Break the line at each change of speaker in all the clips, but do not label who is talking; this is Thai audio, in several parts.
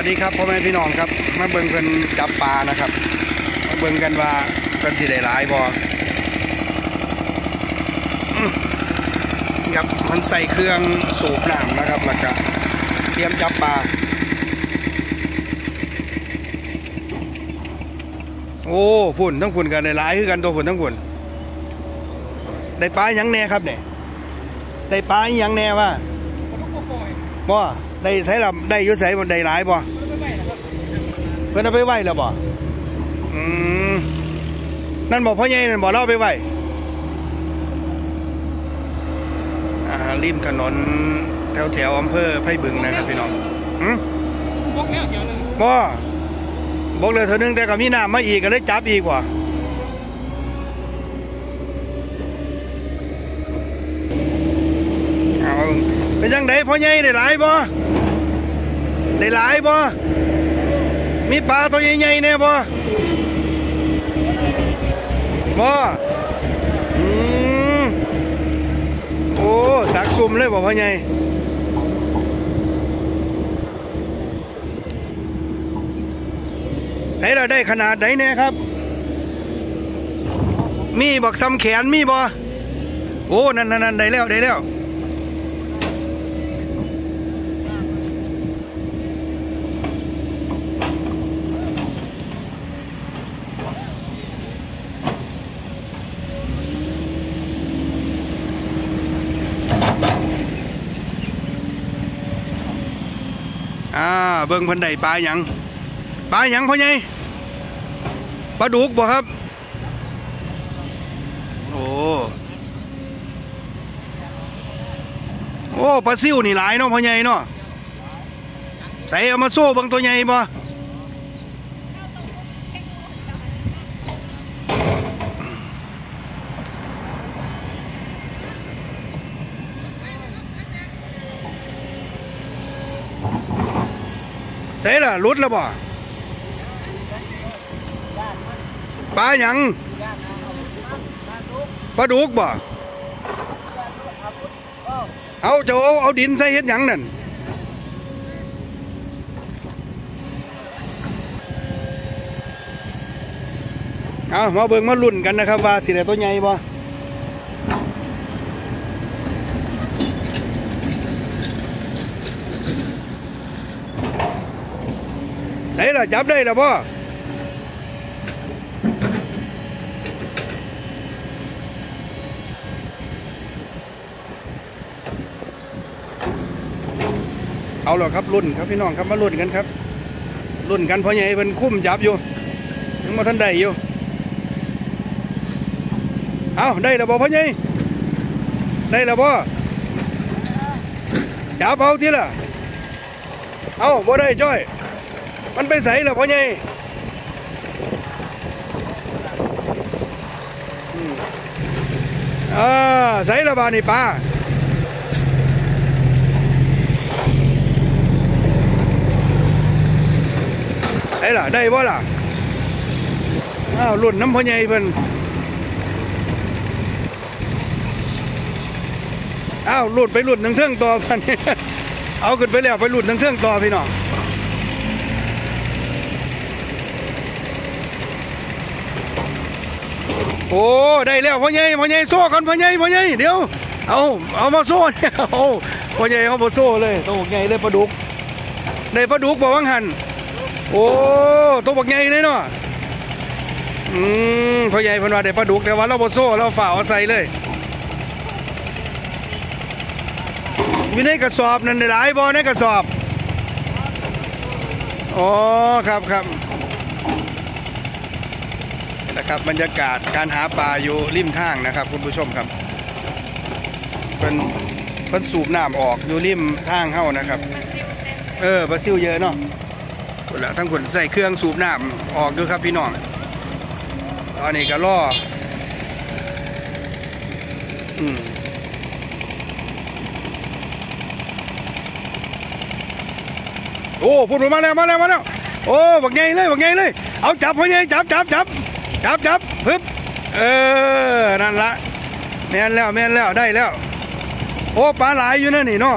วัสดีครับพ่อแม่พี่น้องครับมาเบิ่งเพิ่นจับปลานะครับมาเบิ่งกันว่าเพิ่นสิได้หลายบ่อครับมันใส่เครื่องสูบน้ำนะครับแล้วก็เตรียมจับปลาโอ้พุ่นทั้งพุ่นกันได้หลายคือกันตัวพุ่นทั้งพุ่นได้ปลายังแน่ครับเนี่ยได้ปลาอีหยังแน่วะ บ่ได้ใช้ลำได้อยุใส่บนได้หลายบ่เพิ่นเอาไปไหวแล้วบ่อืมนั่นบ่พ่อใหญ่นั่นบ่เราเอาไปไหวอ่าริมถนนแถวแถวๆอำเภอไผ่บึงนะครับพี่น้องหืม
พกแล้วเดี๋ยวหนึง
บ่บอกเลยเท่านึงแต่ก็มีน้ำมาอีกก็เลยจับอีกบ่เอา เป็นจังไดพ่อใหญ่ได้หลายบ่ได้หลายบ่มีปลาตัวใหญ่ๆแน่บ่บ่อืมโอ้สักซุ่มเลยบ่พ่อใหญ่ไหนเราได้ขนาดไหนแน่ครับ มีบักซ้ำแขนมีบ่โอ้ นั่นนั่นนั่นได้แล้วได้แล้ว อ่าเบิ้งเพันใดปลาหยังปลาหยังพ่อใหญ่ปลาดุกบ่ครับ โอ้โอ้ปลาซิวนี่หลายเนาะพ่อใหญ่เนาะใส่เอามาโซ่เบางตัวใหญ่บ่ ส่ล่ะหลุดแล้วบ่ปลาหยังปลาดุกบ่ เอาจะเอาเอาดินใส่เฮ็ดหยังนั่นเอามาเบิ่งมาลุ้นกันนะครับว่าสิได้ตัวใหญ่บ่ ไหนล่ะจับได้แล้วบ่เอาหรอครับรุ่นครับพี่น้องครับมารุ่นกันครับรุ่นกันเพราะใหญ่เป็นคุ้มจับอยู่ยังมาทันได้อยู่เอาได้แล้วบ่พ่อใหญ่ได้แล้วบ่จับเอาทีละเอาบ่ได้จ้อย มันไปใส่แล้วพ่อใหญ่อ่าใส่และบานี่ปลาได้ล่ะ ได้บ่ล่ะ อ้าวรุ่นน้ำพ่อใหญ่เพิ่นอ้าวรุ่นไปรุ่นทั้งเทื่องต่อพันเอาขึ้นไปแล้วไปรุ่นทั้งเทื่องต่อพี่น้อง โอ้ได้แล้วพ่อใหญ่พ่อใหญ่โซ่กันพ่อใหญ่พ่อใหญ่เดี๋ยวเอาเอามาโซ่เนี่ยเอาพ่อใหญ่เขามาโซ่เลยตัวบักใหญ่เลยปลาดุกได้ปลาดุกบอกว่างหันโอ้ตัวบักใหญ่เลยเนาะอืมพ่อใหญ่พิ่นว่าได้ปลาดุกแต่ว่าเราบ่โซ่เราฝ่าเอาใส่เลยอยู่ในกระสอบนั่นหลายบ่ในกระสอบอ๋อครับครับ นะครับบรรยากาศการหาปลาอยู่ริมทางนะครับ คุณผู้ชมครับเป็นเป็นสูบน้ำออกอยู่ริมทางเข้านะครับเออปลาซิวเยอะเนาะคนละทั้งคนใส่เครื่องสูบน้ำออกด้วยครับพี่น้องตอนนี้ก็ล่ออืมโอ้พูดมาแล้วมาแล้วมาแล้วโอ้บักไงเลยบักไงเลย เอาจับพ่อใหญ่จับจับจับ จับจับปึ๊บเออ นั่นละแม่นแล้วแม่นแล้วได้แล้ว โอ้ปลาหลายอยู่นั่นนี่เนาะ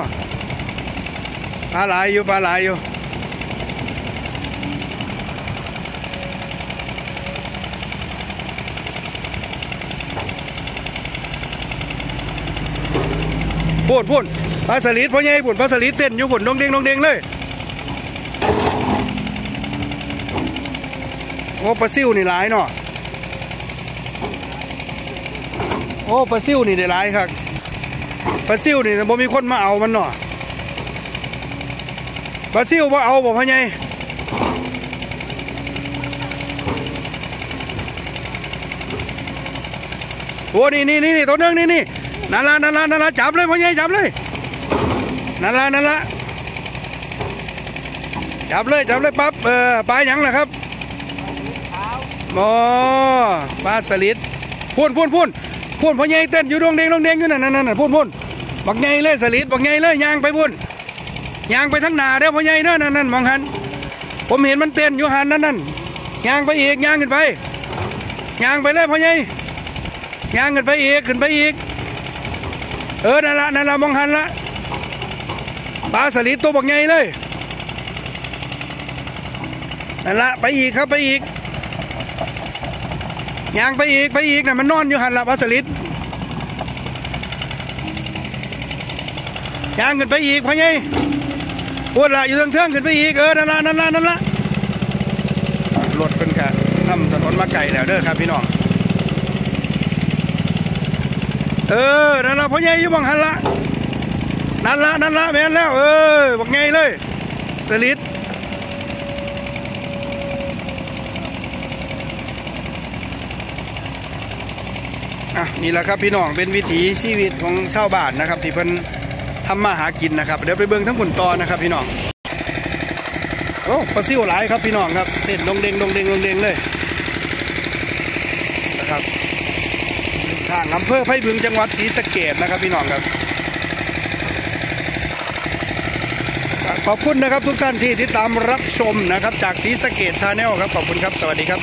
ปลาหลายอยู่ปลาหลายอยู่พ่นพ่นปลาสลิดพ่อใหญ่ปุ่นปลาสลิดเต้นอยู่ปุ่นดงเด้งดงเด้งเลยโอ้ปลาซิ่วนี่หลายเนาะ อ้ปลาซิวนี่ได้หลายครับปลาซิวนี่แต่บ่มีคนมาเอามันเนาะปลาซิวบ่เอาบ่พ่อใหญ่โอ้นี่นี่นี่นี่ตัวนึงนี่นี่นั่นละนั่นละนั่นละจับเลยพ่อใหญ่จับเลยนั่นละนั่นละจับเลยจับเลยปั๊บเออปลาหยังล่ะครับอ๋อปลาสลิดพูนพูนพูน พูนพ่อใหญ่เต้นอยู่ดวงเด้งดวงเด้งอยู่นั่นนั่นนั่นพูนพูนบักใหญ่เลยสลิดบักใหญ่เลยยางไปพูนยางไปทั้งหนาเด้อพ่อใหญ่เด้อนั่นนั่นมองหัน ผมเห็นมันเต้นอยู่หันนั่นนั่นยางไปอีกยางขึ้นไปยางไปเลยพ่อใหญ่ยางขึ้นไปอีกขึ้นไปอีก เออนั่นละนั่นละมองหันละปลาสลิดตัวบักใหญ่เลยนั่นละไปอีกครับไปอีก ย่างไปอีกไปอีกน่ะมันนอนอยู่หันละปลาสลิดย่างขึ้นไปอีกพ่อใหญ่ปวดละอยู่เทิงๆขึ้นไปอีกเออนั่นละนั่นละนั่นละรถเป็นกะทำถนนมาไก่แล้วเด้อครับพี่น้องเออนั่นละพ่อใหญ่อยู่บังหันละนั่นละนั่นละแม่นแล้วเออบักไงเลยสลิด อะนี่แหละครับพี่น้องเป็นวิถีชีวิตของชาวบ้านนะครับ ที่เพิ่นทำมาหากินนะครับ เดี๋ยวไปเบิ่งทั้งผลตอนะครับ พี่น้องโอ้ปลาซิวหลายครับพี่น้องครับเต้นดงเด้งดงเด้งดงเด้งเลยนะครับทางอำเภอไพรบึงจังหวัดศรีสะเกษนะครับ พี่น้องครับขอบคุณนะครับทุกท่านที่ติดตามรับชมนะครับ จากศรีสะเกษ Channel ครับขอบคุณครับ สวัสดีครับ